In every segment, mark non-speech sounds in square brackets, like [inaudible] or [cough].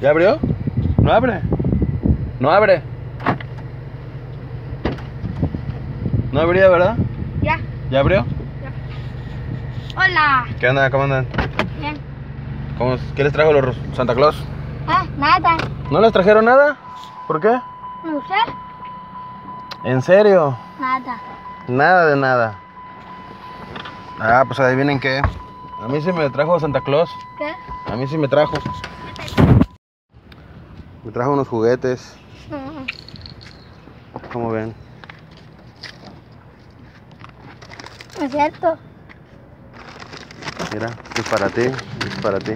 ¿Ya abrió? No abre. No abre. No abría, ¿verdad? Ya. ¿Ya abrió? Hola. ¿Qué onda? ¿Cómo andan? Bien. ¿Cómo es? ¿Qué les trajo los Santa Claus? Ah, nada. ¿No les trajeron nada? ¿Por qué? No sé. ¿En serio? Nada. Nada de nada. Ah, pues adivinen qué. A mí sí me trajo Santa Claus. ¿Qué? A mí sí me trajo. Me trajo unos juguetes. Mm, ¿Cómo ven? Es cierto. Mira, esto es para ti, es para ti.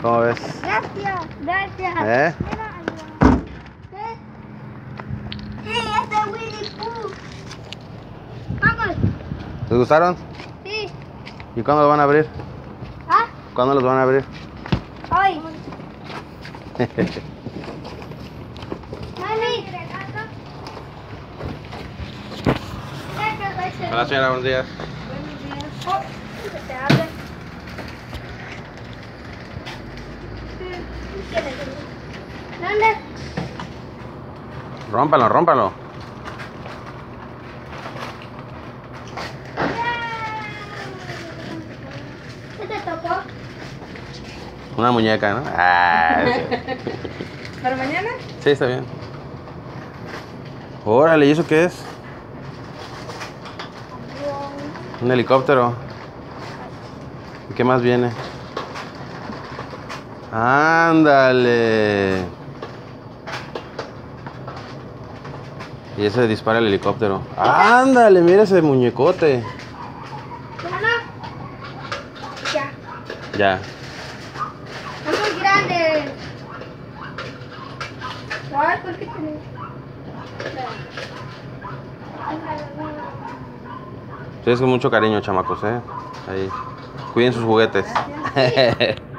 ¿Cómo ves? Gracias. Gracias. ¿Eh? Mira, ayuda. ¿Qué? Sí, este es Winnie Pooh. Vamos. ¿Les gustaron? Sí. ¿Y cuándo los van a abrir? Ah, ¿Cuándo los van a abrir? hoy. Hola señora, buenos días. Oh, se abre. ¿Dónde? Rómpalo, rómpalo. Una muñeca, ¿no? Ah, [laughs] ¿Para mañana? sí, está bien. Órale, ¿y eso qué es? Un helicóptero. ¿Y qué más viene? Ándale. Y ese dispara el helicóptero. Ándale, mira ese muñecote. Ya. Ya. ¿Por qué tenés? Ustedes con mucho cariño, chamacos, ¿eh? Ahí. Cuiden sus juguetes. [laughs]